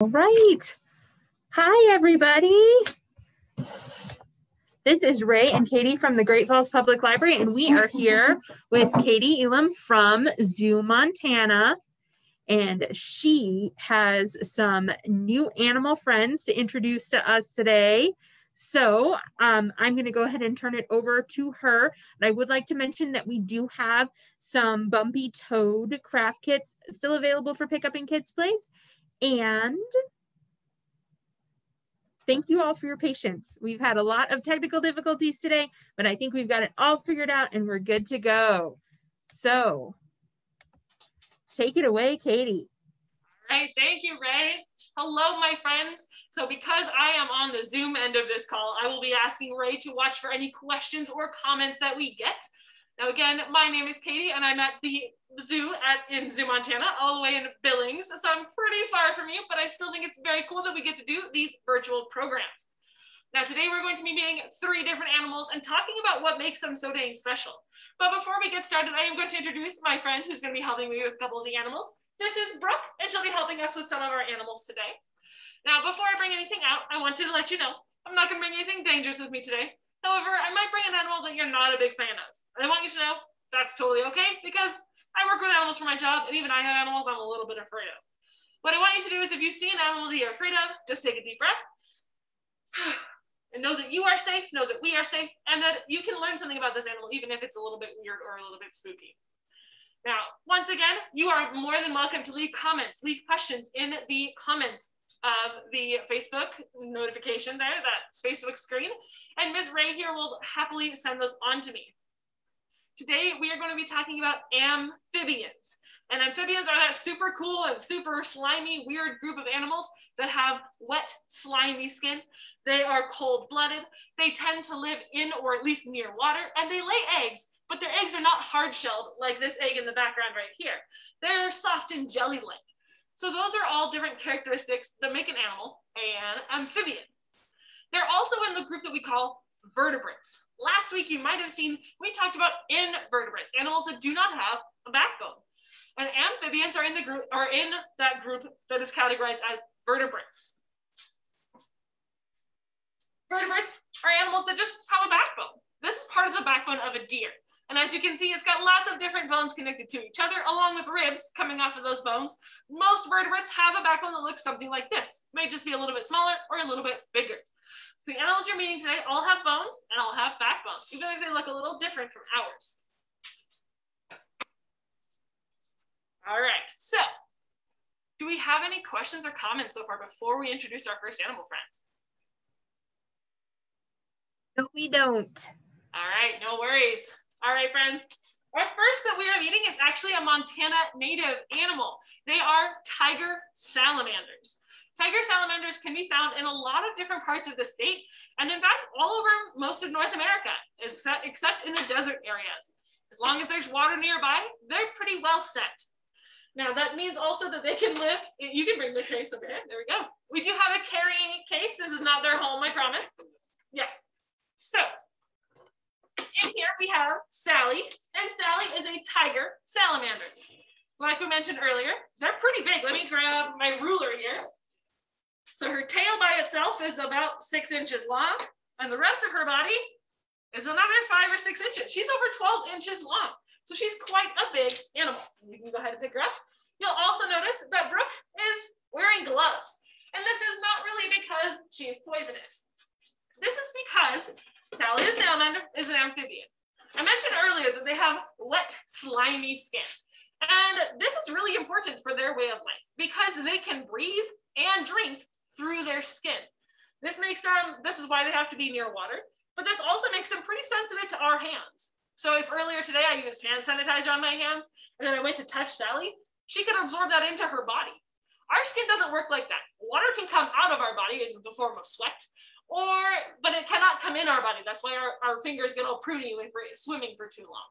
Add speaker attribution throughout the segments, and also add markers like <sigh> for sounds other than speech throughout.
Speaker 1: All right. Hi, everybody. This is Ray and Katie from the Great Falls Public Library, and we are here <laughs> with Katie Elam from Zoo Montana. And she has some new animal friends to introduce to us today. So um, I'm going to go ahead and turn it over to her. And I would like to mention that we do have some Bumpy Toad craft kits still available for pickup in Kids Place. And thank you all for your patience. We've had a lot of technical difficulties today, but I think we've got it all figured out and we're good to go. So take it away, Katie.
Speaker 2: All right, thank you, Ray. Hello, my friends. So because I am on the Zoom end of this call, I will be asking Ray to watch for any questions or comments that we get. Now, again, my name is Katie and I'm at the zoo at in Zoo Montana, all the way in Billings. So I'm pretty far from you, but I still think it's very cool that we get to do these virtual programs. Now today we're going to be meeting three different animals and talking about what makes them so dang special. But before we get started, I am going to introduce my friend who's going to be helping me with a couple of the animals. This is Brooke, and she'll be helping us with some of our animals today. Now, before I bring anything out, I wanted to let you know, I'm not going to bring anything dangerous with me today. However, I might bring an animal that you're not a big fan of. And I want you to know that's totally okay because I work with animals for my job, and even I have animals I'm a little bit afraid of. What I want you to do is if you see an animal that you're afraid of, just take a deep breath <sighs> and know that you are safe, know that we are safe, and that you can learn something about this animal, even if it's a little bit weird or a little bit spooky. Now, once again, you are more than welcome to leave comments, leave questions in the comments of the Facebook notification there, that Facebook screen, and Ms. Ray here will happily send those on to me. Today, we are going to be talking about amphibians. And amphibians are that super cool and super slimy, weird group of animals that have wet, slimy skin. They are cold-blooded. They tend to live in or at least near water, and they lay eggs, but their eggs are not hard-shelled like this egg in the background right here. They're soft and jelly-like. So those are all different characteristics that make an animal an amphibian. They're also in the group that we call vertebrates. Last week, you might have seen, we talked about invertebrates, animals that do not have a backbone. And amphibians are in the group, are in that group that is categorized as vertebrates. Vertebrates are animals that just have a backbone. This is part of the backbone of a deer. And as you can see, it's got lots of different bones connected to each other, along with ribs coming off of those bones. Most vertebrates have a backbone that looks something like this. It may just be a little bit smaller or a little bit bigger. So the animals you're meeting today all have bones and all have backbones, even if they look a little different from ours. All right, so do we have any questions or comments so far before we introduce our first animal friends?
Speaker 1: No, we don't.
Speaker 2: All right, no worries. All right, friends. Our first that we are meeting is actually a Montana native animal. They are tiger salamanders. Tiger salamanders can be found in a lot of different parts of the state, and in fact, all over most of North America, except in the desert areas. As long as there's water nearby, they're pretty well set. Now that means also that they can live, you can bring the case over here, there we go. We do have a carrying case. This is not their home, I promise. Yes. So in here we have Sally, and Sally is a tiger salamander. Like we mentioned earlier, they're pretty big. Let me grab my ruler here. So her tail by itself is about six inches long, and the rest of her body is another five or six inches. She's over 12 inches long. So she's quite a big animal. You can go ahead and pick her up. You'll also notice that Brooke is wearing gloves. And this is not really because she is poisonous. This is because Sally salamander is an amphibian. I mentioned earlier that they have wet, slimy skin. And this is really important for their way of life because they can breathe and drink through their skin. This makes them, this is why they have to be near water, but this also makes them pretty sensitive to our hands. So if earlier today I used hand sanitizer on my hands and then I went to touch Sally, she could absorb that into her body. Our skin doesn't work like that. Water can come out of our body in the form of sweat, or but it cannot come in our body. That's why our, our fingers get all pruny if we're swimming for too long.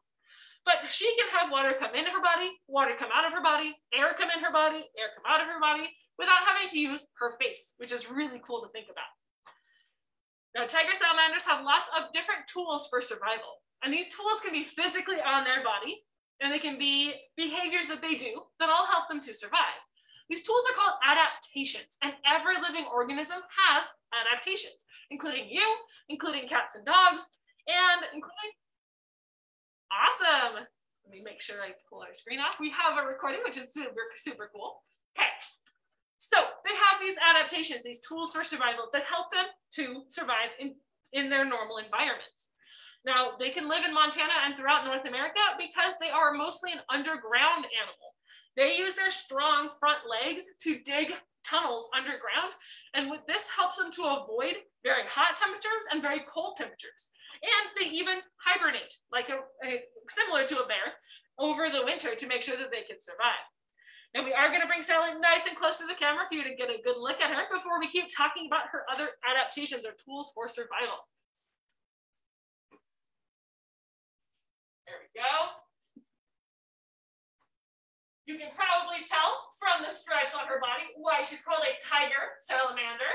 Speaker 2: But she can have water come in her body, water come out of her body, air come in her body, air come out of her body, without having to use her face, which is really cool to think about. Now, tiger salamanders have lots of different tools for survival. And these tools can be physically on their body, and they can be behaviors that they do that all help them to survive. These tools are called adaptations, and every living organism has adaptations, including you, including cats and dogs, and including, awesome. Let me make sure I pull our screen off. We have a recording, which is super, super cool. Okay, so they have these adaptations, these tools for survival that help them to survive in, in their normal environments. Now, they can live in Montana and throughout North America because they are mostly an underground animal. They use their strong front legs to dig tunnels underground. And this helps them to avoid very hot temperatures and very cold temperatures. And they even hibernate, like a, a similar to a bear, over the winter to make sure that they can survive. And we are going to bring Sally nice and close to the camera for you to get a good look at her before we keep talking about her other adaptations or tools for survival. There we go. You can probably tell from the stripes on her body why she's called a tiger salamander.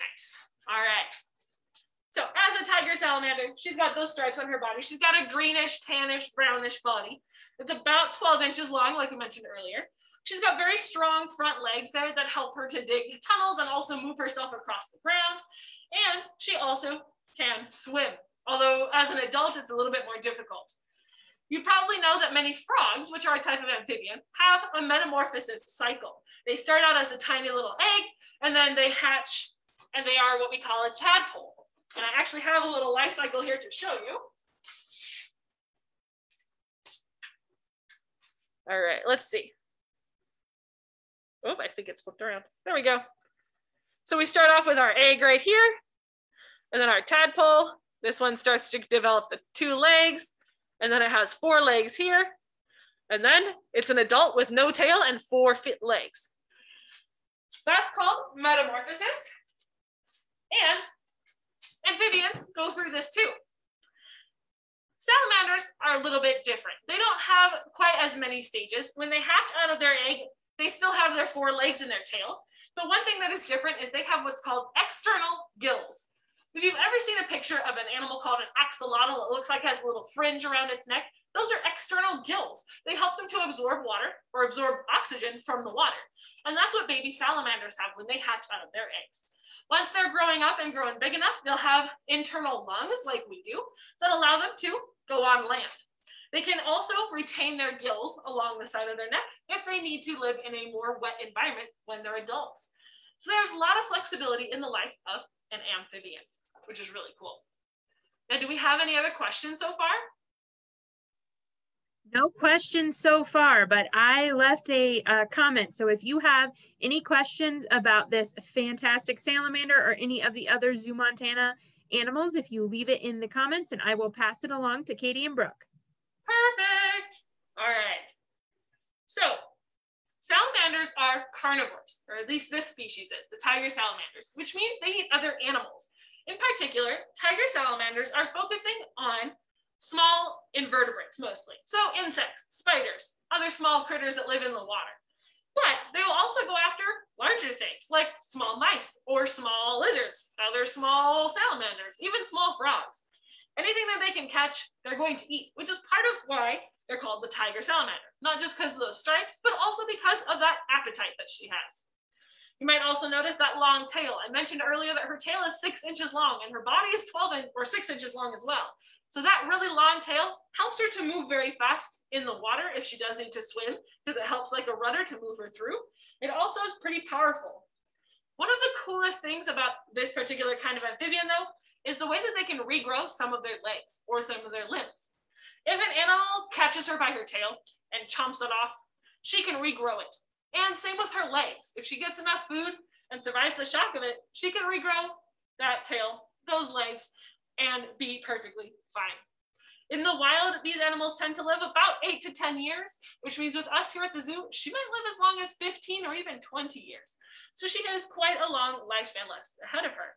Speaker 2: Nice. All right. So as a tiger salamander, she's got those stripes on her body. She's got a greenish, tannish, brownish body. It's about 12 inches long, like we mentioned earlier. She's got very strong front legs there that help her to dig tunnels and also move herself across the ground. And she also can swim although as an adult, it's a little bit more difficult. You probably know that many frogs, which are a type of amphibian, have a metamorphosis cycle. They start out as a tiny little egg, and then they hatch, and they are what we call a tadpole. And I actually have a little life cycle here to show you. All right, let's see. Oh, I think it's flipped around. There we go. So we start off with our egg right here, and then our tadpole, this one starts to develop the two legs, and then it has four legs here. And then it's an adult with no tail and four fit legs. That's called metamorphosis. And amphibians go through this too. Salamanders are a little bit different. They don't have quite as many stages. When they hatch out of their egg, they still have their four legs and their tail. But one thing that is different is they have what's called external gills. If you've ever seen a picture of an animal called an axolotl, it looks like it has a little fringe around its neck. Those are external gills. They help them to absorb water or absorb oxygen from the water. And that's what baby salamanders have when they hatch out of their eggs. Once they're growing up and growing big enough, they'll have internal lungs like we do that allow them to go on land. They can also retain their gills along the side of their neck if they need to live in a more wet environment when they're adults. So there's a lot of flexibility in the life of an amphibian which is really cool. Now, do we have any other questions so far?
Speaker 1: No questions so far, but I left a uh, comment. So if you have any questions about this fantastic salamander or any of the other Zoo Montana animals, if you leave it in the comments and I will pass it along to Katie and Brooke.
Speaker 2: Perfect. All right. So salamanders are carnivores, or at least this species is, the tiger salamanders, which means they eat other animals. In particular, tiger salamanders are focusing on small invertebrates mostly. So insects, spiders, other small critters that live in the water. But they will also go after larger things like small mice or small lizards, other small salamanders, even small frogs. Anything that they can catch, they're going to eat, which is part of why they're called the tiger salamander. Not just because of those stripes, but also because of that appetite that she has. You might also notice that long tail. I mentioned earlier that her tail is six inches long and her body is 12 in, or six inches long as well. So that really long tail helps her to move very fast in the water if she does need to swim because it helps like a rudder to move her through. It also is pretty powerful. One of the coolest things about this particular kind of amphibian though, is the way that they can regrow some of their legs or some of their limbs. If an animal catches her by her tail and chomps it off, she can regrow it and same with her legs. If she gets enough food and survives the shock of it, she can regrow that tail, those legs, and be perfectly fine. In the wild, these animals tend to live about eight to 10 years, which means with us here at the zoo, she might live as long as 15 or even 20 years. So she has quite a long lifespan left ahead of her.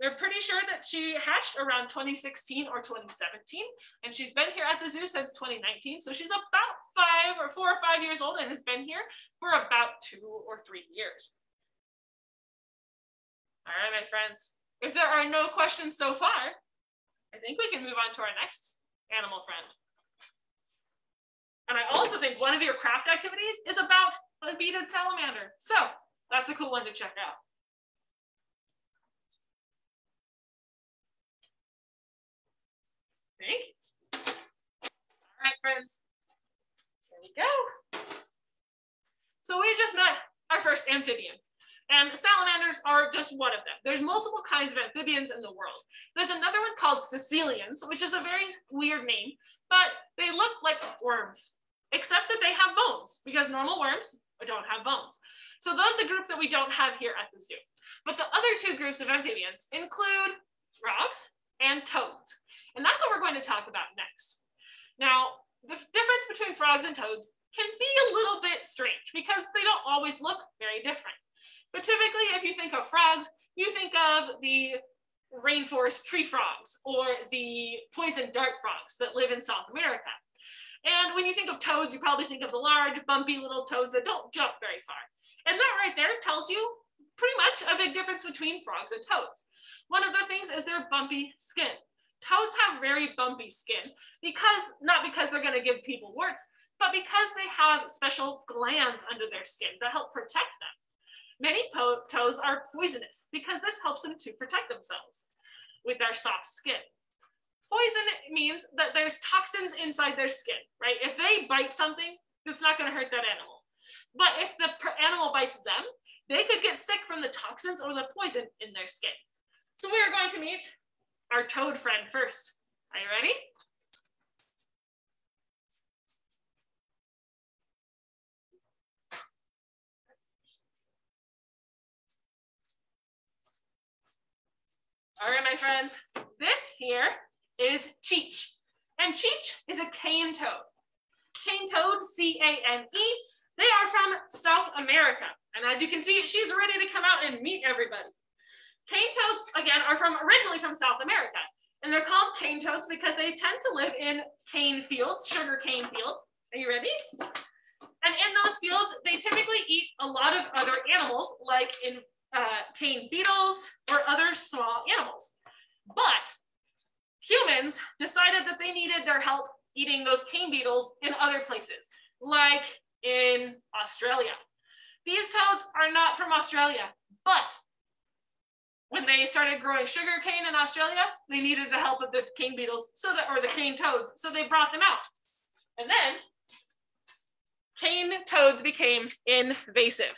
Speaker 2: They're pretty sure that she hatched around 2016 or 2017, and she's been here at the zoo since 2019. So she's about five or four or five years old and has been here for about two or three years. All right, my friends, if there are no questions so far, I think we can move on to our next animal friend. And I also think one of your craft activities is about a beaded salamander. So that's a cool one to check out. Thank you. All right, friends. There we go. So we just met our first amphibian. And salamanders are just one of them. There's multiple kinds of amphibians in the world. There's another one called caecilians, which is a very weird name, but they look like worms, except that they have bones because normal worms don't have bones. So those are groups that we don't have here at the zoo. But the other two groups of amphibians include frogs and toads. And that's what we're going to talk about next. Now, the difference between frogs and toads can be a little bit strange because they don't always look very different. But typically, if you think of frogs, you think of the rainforest tree frogs or the poison dart frogs that live in South America. And when you think of toads, you probably think of the large, bumpy little toads that don't jump very far. And that right there tells you pretty much a big difference between frogs and toads. One of the things is their bumpy skin. Toads have very bumpy skin because, not because they're gonna give people warts, but because they have special glands under their skin that help protect them. Many toads are poisonous because this helps them to protect themselves with their soft skin. Poison means that there's toxins inside their skin, right? If they bite something, it's not going to hurt that animal. But if the animal bites them, they could get sick from the toxins or the poison in their skin. So we are going to meet our toad friend first. Are you ready? All right, my friends, this here is Cheech. And Cheech is a cane toad. Cane toad, C-A-N-E. They are from South America. And as you can see, she's ready to come out and meet everybody. Cane toads, again, are from originally from South America. And they're called cane toads because they tend to live in cane fields, sugar cane fields. Are you ready? And in those fields, they typically eat a lot of other animals, like in uh, cane beetles or other small animals. But humans decided that they needed their help eating those cane beetles in other places, like in Australia. These toads are not from Australia, but when they started growing sugar cane in Australia, they needed the help of the cane beetles, so that or the cane toads, so they brought them out. And then cane toads became invasive.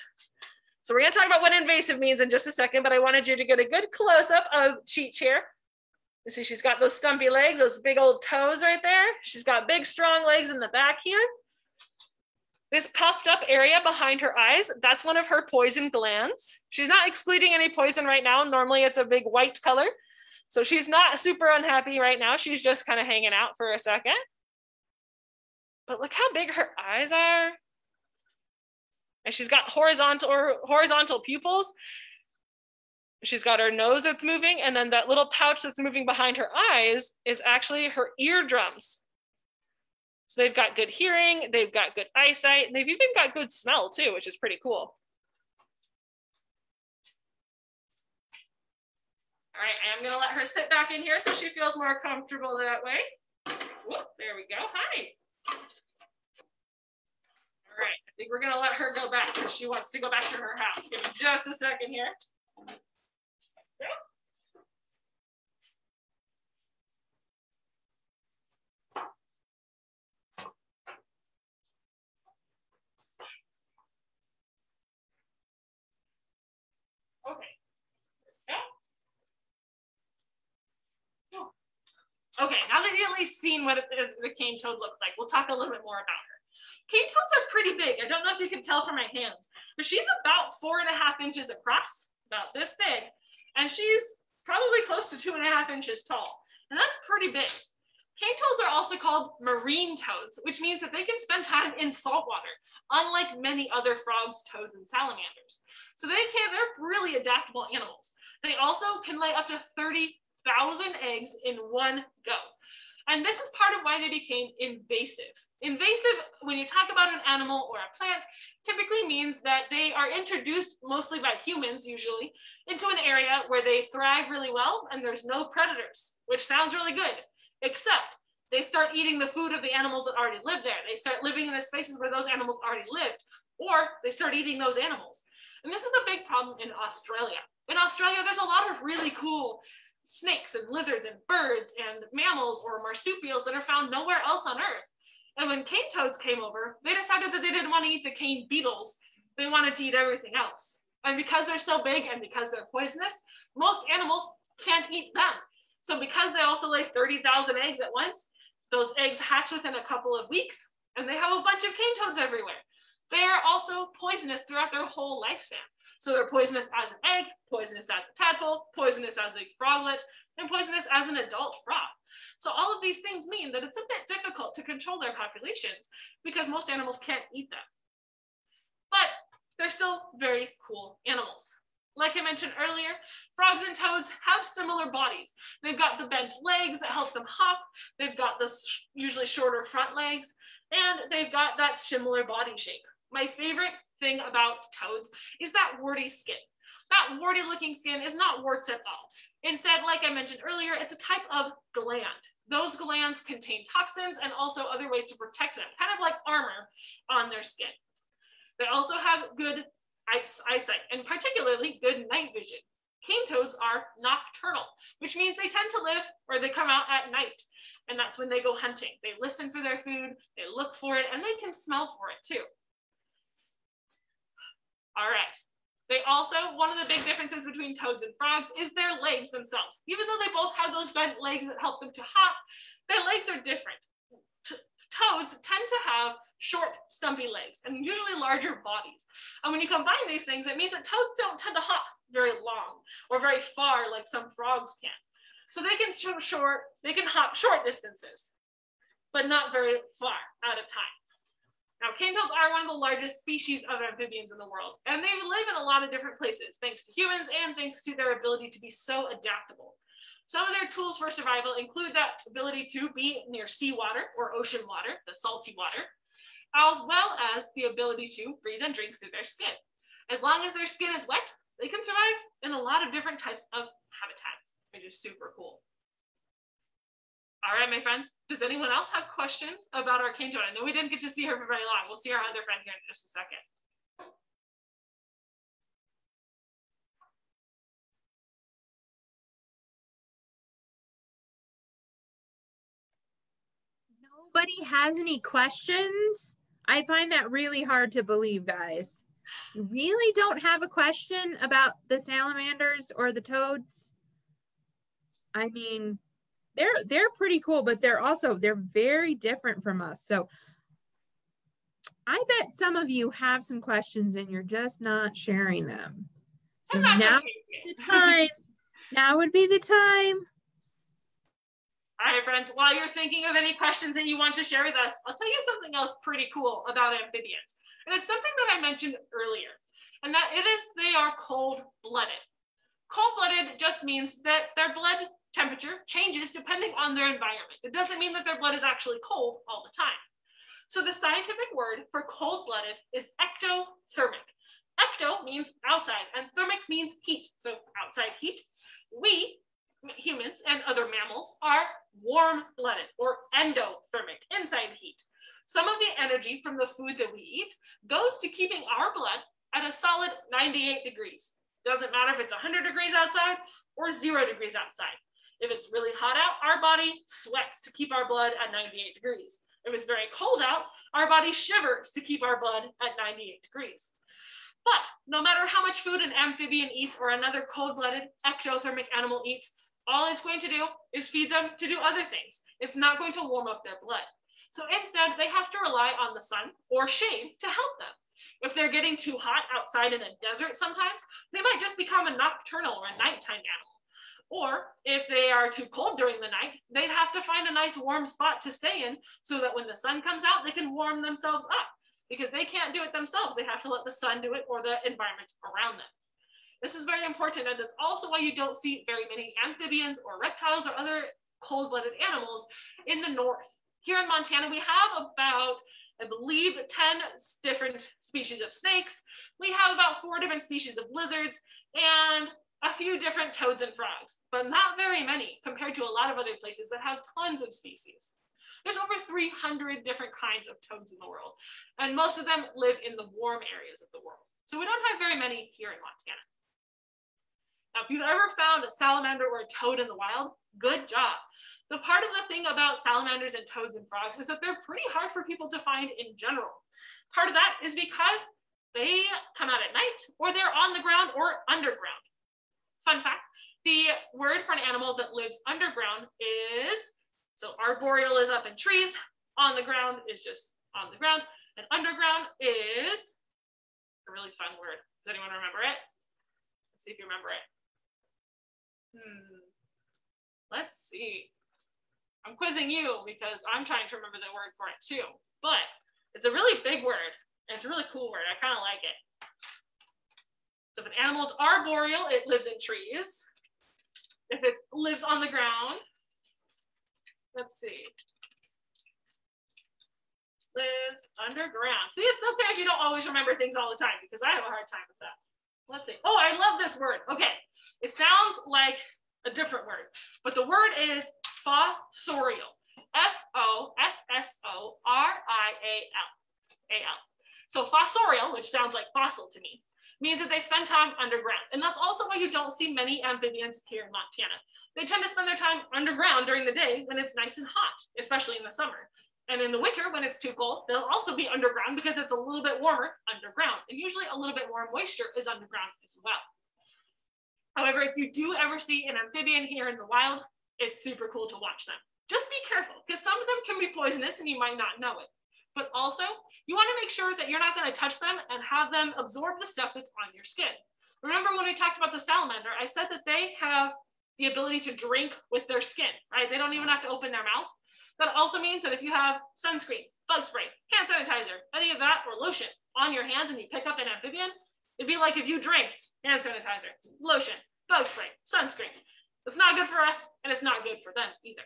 Speaker 2: So we're gonna talk about what invasive means in just a second, but I wanted you to get a good close up of Cheech here. You see she's got those stumpy legs, those big old toes right there. She's got big strong legs in the back here. This puffed up area behind her eyes, that's one of her poison glands. She's not excreting any poison right now. Normally it's a big white color. So she's not super unhappy right now. She's just kind of hanging out for a second. But look how big her eyes are and she's got horizontal or horizontal pupils. She's got her nose that's moving, and then that little pouch that's moving behind her eyes is actually her eardrums. So they've got good hearing, they've got good eyesight, and they've even got good smell too, which is pretty cool. All right, I'm gonna let her sit back in here so she feels more comfortable that way. Whoop, there we go, hi. All right, I think we're gonna let her go back because she wants to go back to her house. Give me just a second here. Okay, now that you've at least seen what the cane toad looks like, we'll talk a little bit more about her. Cane toads are pretty big. I don't know if you can tell from my hands, but she's about four and a half inches across, about this big. And she's probably close to two and a half inches tall. And that's pretty big. Cane toads are also called marine toads, which means that they can spend time in salt water, unlike many other frogs, toads, and salamanders. So they can, they're really adaptable animals. They also can lay up to 30,000 eggs in one go. And this is part of why they became invasive. Invasive, when you talk about an animal or a plant, typically means that they are introduced mostly by humans, usually, into an area where they thrive really well and there's no predators, which sounds really good, except they start eating the food of the animals that already live there. They start living in the spaces where those animals already lived, or they start eating those animals. And this is a big problem in Australia. In Australia, there's a lot of really cool snakes and lizards and birds and mammals or marsupials that are found nowhere else on Earth. And when cane toads came over, they decided that they didn't want to eat the cane beetles. They wanted to eat everything else. And because they're so big and because they're poisonous, most animals can't eat them. So because they also lay 30,000 eggs at once, those eggs hatch within a couple of weeks and they have a bunch of cane toads everywhere. They are also poisonous throughout their whole lifespan. So they're poisonous as an egg, poisonous as a tadpole, poisonous as a froglet, and poisonous as an adult frog. So all of these things mean that it's a bit difficult to control their populations because most animals can't eat them. But they're still very cool animals. Like I mentioned earlier, frogs and toads have similar bodies. They've got the bent legs that help them hop. They've got the usually shorter front legs, and they've got that similar body shape. My favorite thing about toads is that warty skin. That warty looking skin is not warts at all. Instead, like I mentioned earlier, it's a type of gland. Those glands contain toxins and also other ways to protect them, kind of like armor on their skin. They also have good eyesight and particularly good night vision. Cane toads are nocturnal, which means they tend to live or they come out at night. And that's when they go hunting. They listen for their food, they look for it, and they can smell for it too. All right. They also, one of the big differences between toads and frogs is their legs themselves. Even though they both have those bent legs that help them to hop, their legs are different. Toads tend to have short, stumpy legs and usually larger bodies. And when you combine these things, it means that toads don't tend to hop very long or very far like some frogs can. So they can short, they can hop short distances, but not very far at a time. Now, cane toads are one of the largest species of amphibians in the world, and they live in a lot of different places, thanks to humans and thanks to their ability to be so adaptable. Some of their tools for survival include that ability to be near seawater or ocean water, the salty water, as well as the ability to breathe and drink through their skin. As long as their skin is wet, they can survive in a lot of different types of habitats, which is super cool. All right, my friends, does anyone else have questions about our cane? I know we didn't get to see her for very long. We'll see our other friend here in just a second.
Speaker 1: Nobody has any questions? I find that really hard to believe, guys. You really don't have a question about the salamanders or the toads? I mean, they're they're pretty cool, but they're also they're very different from us. So I bet some of you have some questions and you're just not sharing them. So now the time. now would be the time.
Speaker 2: All right, friends, while you're thinking of any questions that you want to share with us, I'll tell you something else pretty cool about amphibians. And it's something that I mentioned earlier, and that it is they are cold-blooded. Cold-blooded just means that their blood temperature changes depending on their environment. It doesn't mean that their blood is actually cold all the time. So the scientific word for cold-blooded is ectothermic. Ecto means outside and thermic means heat. So outside heat. We, humans and other mammals, are warm-blooded or endothermic, inside heat. Some of the energy from the food that we eat goes to keeping our blood at a solid 98 degrees. Doesn't matter if it's 100 degrees outside or zero degrees outside. If it's really hot out, our body sweats to keep our blood at 98 degrees. If it's very cold out, our body shivers to keep our blood at 98 degrees. But no matter how much food an amphibian eats or another cold-blooded ectothermic animal eats, all it's going to do is feed them to do other things. It's not going to warm up their blood. So instead, they have to rely on the sun or shade to help them. If they're getting too hot outside in a desert sometimes, they might just become a nocturnal or a nighttime animal. Or if they are too cold during the night, they'd have to find a nice warm spot to stay in so that when the sun comes out, they can warm themselves up because they can't do it themselves. They have to let the sun do it or the environment around them. This is very important and that's also why you don't see very many amphibians or reptiles or other cold-blooded animals in the north. Here in Montana, we have about I believe 10 different species of snakes. We have about four different species of lizards and a few different toads and frogs, but not very many compared to a lot of other places that have tons of species. There's over 300 different kinds of toads in the world, and most of them live in the warm areas of the world. So we don't have very many here in Montana. Now, if you've ever found a salamander or a toad in the wild, good job. The part of the thing about salamanders and toads and frogs is that they're pretty hard for people to find in general. Part of that is because they come out at night or they're on the ground or underground. Fun fact, the word for an animal that lives underground is, so arboreal is up in trees, on the ground is just on the ground, and underground is a really fun word. Does anyone remember it? Let's see if you remember it. Hmm. Let's see. I'm quizzing you because I'm trying to remember the word for it too, but it's a really big word. It's a really cool word. I kind of like it. So if an animal is arboreal, it lives in trees. If it lives on the ground, let's see. Lives underground. See, it's okay if you don't always remember things all the time because I have a hard time with that. Let's see. Oh, I love this word. Okay. It sounds like a different word, but the word is fossorial. F-O-S-S-O-R-I-A-L. A-L. So fossorial, which sounds like fossil to me, means that they spend time underground. And that's also why you don't see many amphibians here in Montana. They tend to spend their time underground during the day when it's nice and hot, especially in the summer. And in the winter, when it's too cold, they'll also be underground because it's a little bit warmer underground. And usually a little bit more moisture is underground as well. However, if you do ever see an amphibian here in the wild, it's super cool to watch them. Just be careful because some of them can be poisonous and you might not know it. But also, you want to make sure that you're not going to touch them and have them absorb the stuff that's on your skin. Remember when we talked about the salamander, I said that they have the ability to drink with their skin, right? They don't even have to open their mouth. That also means that if you have sunscreen, bug spray, hand sanitizer, any of that, or lotion on your hands and you pick up an amphibian, it'd be like if you drink hand sanitizer, lotion, bug spray, sunscreen. It's not good for us and it's not good for them either.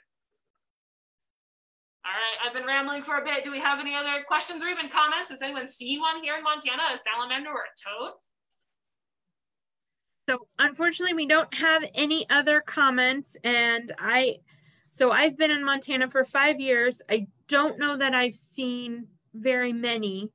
Speaker 2: All right, I've been rambling for a bit. Do we have any other questions or even comments? Has anyone seen one here in Montana, a salamander or a toad?
Speaker 1: So unfortunately, we don't have any other comments. And I, so I've been in Montana for five years. I don't know that I've seen very many,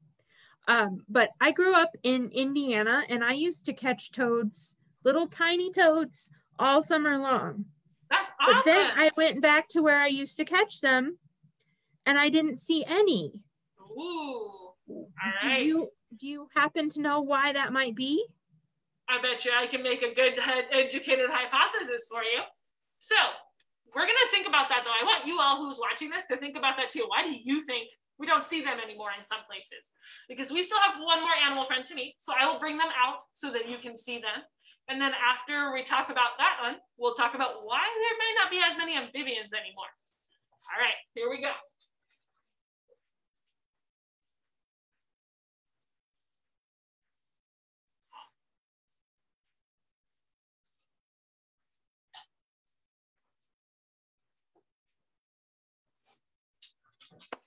Speaker 1: um, but I grew up in Indiana and I used to catch toads, little tiny toads, all summer long.
Speaker 2: That's awesome.
Speaker 1: But then I went back to where I used to catch them and I didn't see any.
Speaker 2: Ooh. All
Speaker 1: do you do you happen to know why that might be?
Speaker 2: I bet you I can make a good educated hypothesis for you. So we're gonna think about that though. I want you all who's watching this to think about that too. Why do you think we don't see them anymore in some places? Because we still have one more animal friend to meet, so I will bring them out so that you can see them. And then after we talk about that one, we'll talk about why there may not be as many amphibians anymore. All right, here we go.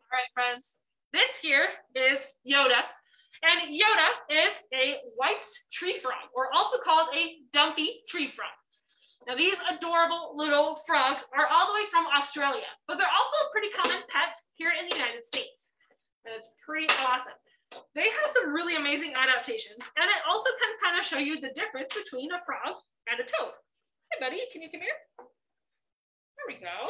Speaker 2: All right, friends. This here is Yoda. And Yoda is a white tree frog, or also called a dumpy tree frog. Now, these adorable little frogs are all the way from Australia, but they're also a pretty common pet here in the United States. And it's pretty awesome. They have some really amazing adaptations, and it also can kind of show you the difference between a frog and a toad. Hey, buddy, can you come here? There we go.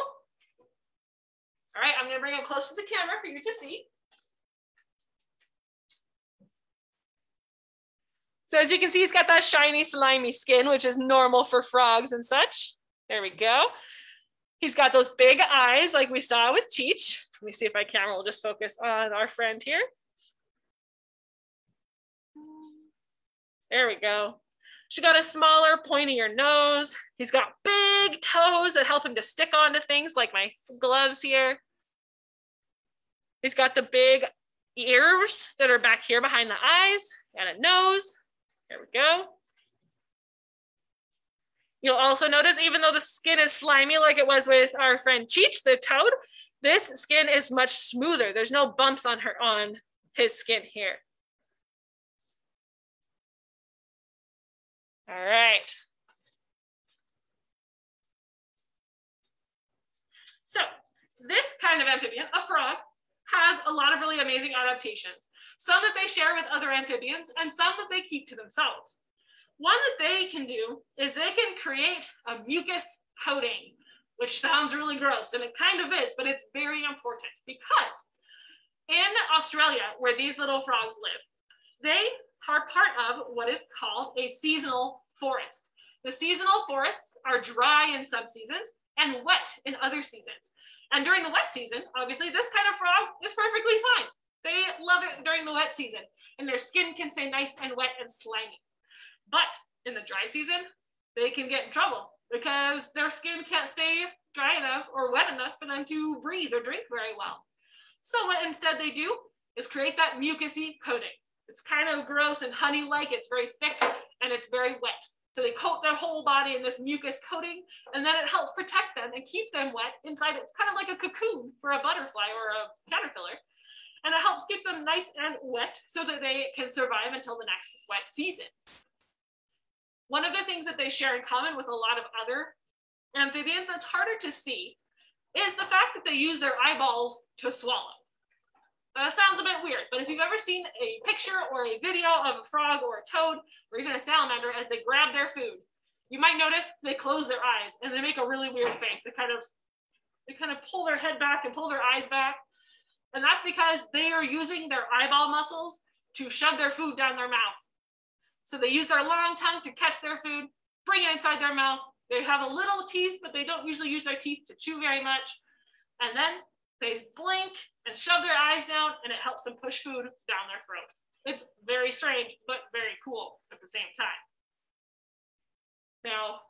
Speaker 2: All right, I'm gonna bring it close to the camera for you to see. So as you can see, he's got that shiny, slimy skin, which is normal for frogs and such. There we go. He's got those big eyes like we saw with Cheech. Let me see if my camera will just focus on our friend here. There we go. She got a smaller, pointier nose. He's got big toes that help him to stick onto things like my gloves here. He's got the big ears that are back here behind the eyes and a nose. There we go. You'll also notice, even though the skin is slimy like it was with our friend Cheech, the toad, this skin is much smoother. There's no bumps on her on his skin here. All right. So this kind of amphibian, a frog, has a lot of really amazing adaptations. Some that they share with other amphibians and some that they keep to themselves. One that they can do is they can create a mucus coating, which sounds really gross, and it kind of is, but it's very important because in Australia, where these little frogs live, they are part of what is called a seasonal forest. The seasonal forests are dry in some seasons and wet in other seasons. And during the wet season, obviously, this kind of frog is perfectly fine. They love it during the wet season, and their skin can stay nice and wet and slimy. But in the dry season, they can get in trouble because their skin can't stay dry enough or wet enough for them to breathe or drink very well. So what instead they do is create that mucousy coating. It's kind of gross and honey-like, it's very thick and it's very wet. So they coat their whole body in this mucus coating and then it helps protect them and keep them wet inside. It's kind of like a cocoon for a butterfly or a caterpillar. And it helps keep them nice and wet so that they can survive until the next wet season. One of the things that they share in common with a lot of other amphibians that's harder to see is the fact that they use their eyeballs to swallow. That sounds a bit weird, but if you've ever seen a picture or a video of a frog or a toad or even a salamander as they grab their food, you might notice they close their eyes and they make a really weird face. They kind of they kind of pull their head back and pull their eyes back. And that's because they are using their eyeball muscles to shove their food down their mouth. So they use their long tongue to catch their food, bring it inside their mouth. They have a little teeth, but they don't usually use their teeth to chew very much. And then they blink and shove their eyes down and it helps them push food down their throat. It's very strange, but very cool at the same time. Now,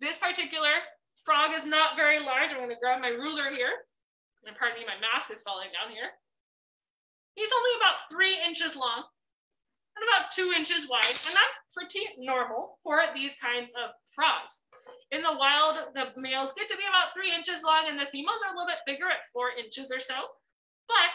Speaker 2: this particular frog is not very large. I'm gonna grab my ruler here. And pardon me, my mask is falling down here. He's only about three inches long and about two inches wide, and that's pretty normal for these kinds of frogs. In the wild, the males get to be about three inches long and the females are a little bit bigger at four inches or so. But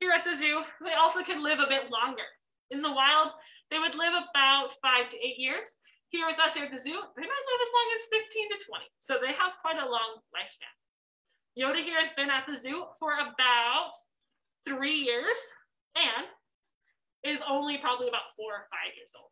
Speaker 2: here at the zoo, they also can live a bit longer. In the wild, they would live about five to eight years. Here with us here at the zoo, they might live as long as 15 to 20. So they have quite a long lifespan. Yoda here has been at the zoo for about three years and is only probably about four or five years old.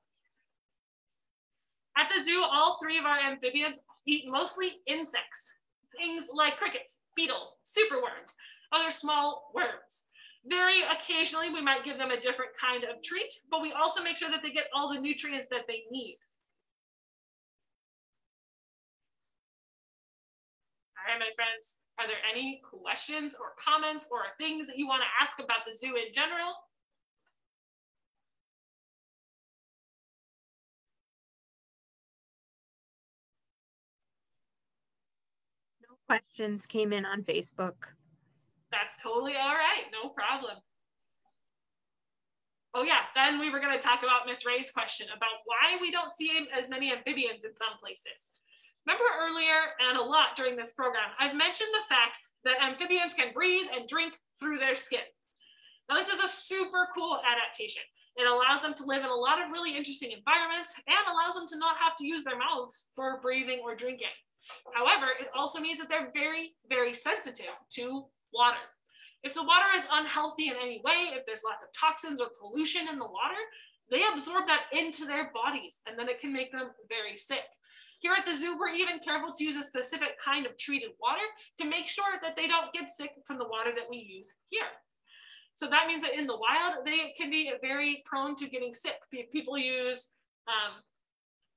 Speaker 2: At the zoo, all three of our amphibians eat mostly insects, things like crickets, beetles, superworms, other small worms. Very occasionally, we might give them a different kind of treat, but we also make sure that they get all the nutrients that they need. All right, my friends, are there any questions or comments or things that you want to ask about the zoo in general?
Speaker 1: Questions came in on Facebook.
Speaker 2: That's totally all right. No problem. Oh yeah, then we were going to talk about Miss Ray's question about why we don't see as many amphibians in some places. Remember earlier and a lot during this program, I've mentioned the fact that amphibians can breathe and drink through their skin. Now this is a super cool adaptation. It allows them to live in a lot of really interesting environments and allows them to not have to use their mouths for breathing or drinking. However, it also means that they're very, very sensitive to water. If the water is unhealthy in any way, if there's lots of toxins or pollution in the water, they absorb that into their bodies and then it can make them very sick. Here at the zoo, we're even careful to use a specific kind of treated water to make sure that they don't get sick from the water that we use here. So that means that in the wild, they can be very prone to getting sick. People use um,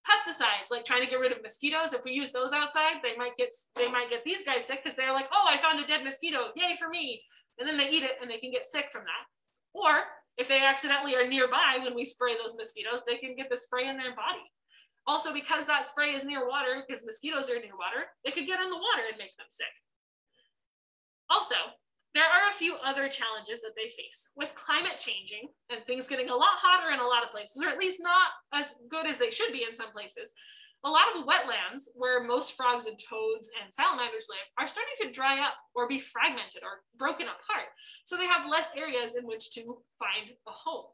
Speaker 2: pesticides, like trying to get rid of mosquitoes. If we use those outside, they might get they might get these guys sick because they're like, oh, I found a dead mosquito, yay for me. And then they eat it and they can get sick from that. Or if they accidentally are nearby when we spray those mosquitoes, they can get the spray in their body. Also, because that spray is near water, because mosquitoes are near water, it could get in the water and make them sick. Also, there are a few other challenges that they face with climate changing and things getting a lot hotter in a lot of places, or at least not as good as they should be in some places. A lot of wetlands where most frogs and toads and salamanders live are starting to dry up or be fragmented or broken apart. So they have less areas in which to find a home.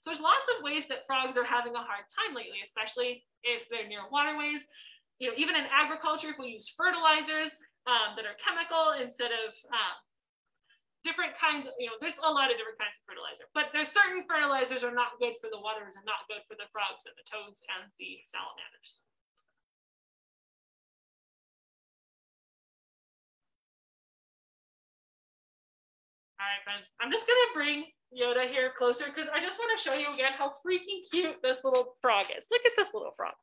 Speaker 2: So there's lots of ways that frogs are having a hard time lately, especially if they're near waterways. You know, even in agriculture, if we use fertilizers, um, that are chemical instead of um, different kinds of, you know, there's a lot of different kinds of fertilizer, but there's certain fertilizers are not good for the waters and not good for the frogs and the toads and the salamanders. All right, friends, I'm just gonna bring Yoda here closer because I just wanna show you again how freaking cute this little frog is. Look at this little frog.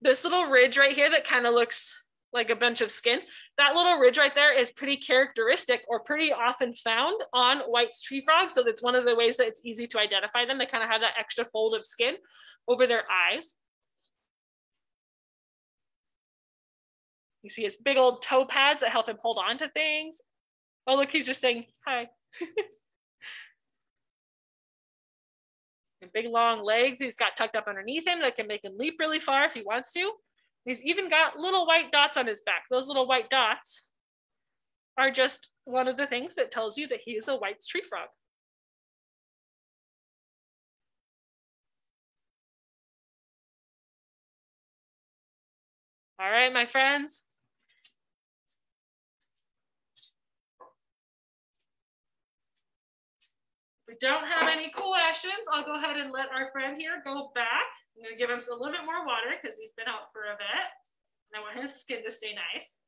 Speaker 2: This little ridge right here that kind of looks like a bunch of skin. That little ridge right there is pretty characteristic or pretty often found on White's tree frogs. So that's one of the ways that it's easy to identify them. They kind of have that extra fold of skin over their eyes. You see his big old toe pads that help him hold on to things. Oh, look, he's just saying hi. <laughs> big long legs he's got tucked up underneath him that can make him leap really far if he wants to. He's even got little white dots on his back. Those little white dots are just one of the things that tells you that he is a White's tree frog. All right, my friends. We don't have any questions, I'll go ahead and let our friend here go back. I'm gonna give him a little bit more water because he's been out for a bit. And I want his skin to stay nice.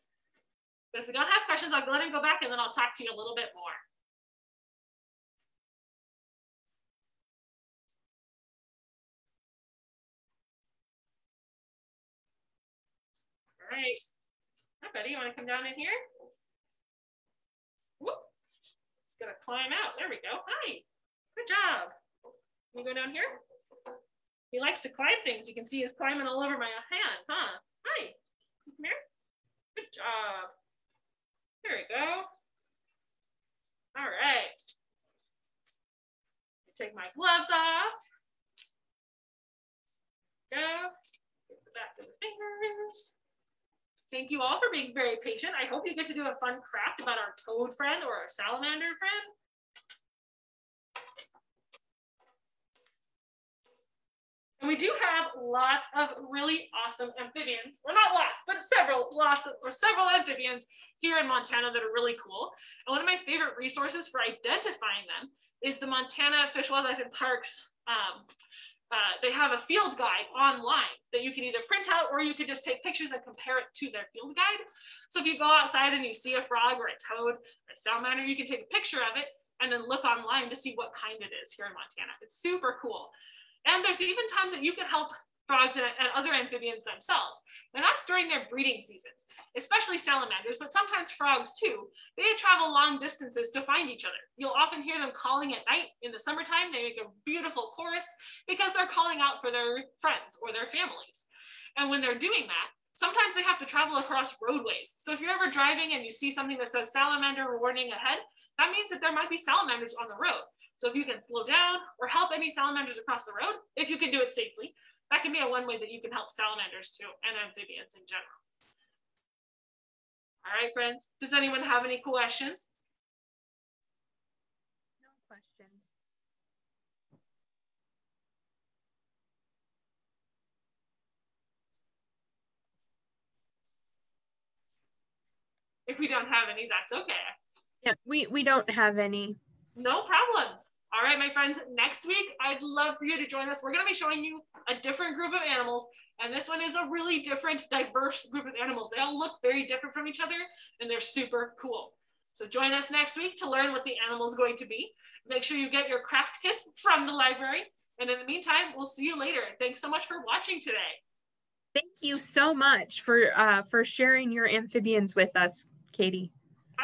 Speaker 2: But if we don't have questions, I'll let him go back and then I'll talk to you a little bit more. All right. Hi, buddy, you wanna come down in here? Whoop. It's gonna climb out. There we go. Hi. Good job. Can you go down here? He likes to climb things. You can see he's climbing all over my hand, huh? Hi, come here. Good job. There we go. All right. Take my gloves off. Go. Get the back of the fingers. Thank you all for being very patient. I hope you get to do a fun craft about our toad friend or our salamander friend. And we do have lots of really awesome amphibians, Well, not lots, but several, lots of, or several amphibians here in Montana that are really cool. And one of my favorite resources for identifying them is the Montana Fish, Wildlife, and Parks. Um, uh, they have a field guide online that you can either print out or you can just take pictures and compare it to their field guide. So if you go outside and you see a frog or a toad or a salamander, you can take a picture of it and then look online to see what kind it is here in Montana. It's super cool. And there's even times that you can help frogs and, and, other amphibians themselves. And that's during their breeding seasons, especially salamanders, but sometimes frogs too. They travel long distances to find each other. You'll often hear them calling at night in the summertime. They make a beautiful chorus because they're calling out for their friends or their families. And when they're doing that, sometimes they have to travel across roadways. So if you're ever driving and you see something that says salamander warning ahead, that means that there might be salamanders on the road. So if you can slow down or help any salamanders across the road, if you can do it safely, that can be a one way that you can help salamanders too and amphibians in general. All right, friends, does anyone have any questions?
Speaker 1: No questions.
Speaker 2: If we don't have any, that's okay.
Speaker 1: Yeah, we, we don't have any.
Speaker 2: No problem. All right, my friends, next week, I'd love for you to join us. We're going to be showing you a different group of animals. And this one is a really different, diverse group of animals. They all look very different from each other and they're super cool. So join us next week to learn what the animal is going to be. Make sure you get your craft kits from the library. And in the meantime, we'll see you later. Thanks so much for watching today.
Speaker 1: Thank you so much for uh, for sharing your amphibians with us, Katie.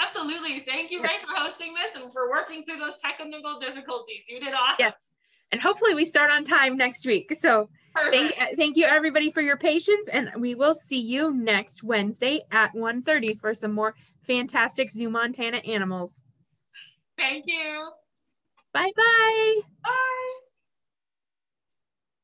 Speaker 2: Absolutely. Thank you, Ray, for hosting this and for working through those technical difficulties. You did awesome. Yes.
Speaker 1: And hopefully we start on time next week. So thank, thank you everybody for your patience and we will see you next Wednesday at 1.30 for some more fantastic Zoo Montana animals.
Speaker 2: Thank you.
Speaker 1: Bye-bye.
Speaker 2: Bye.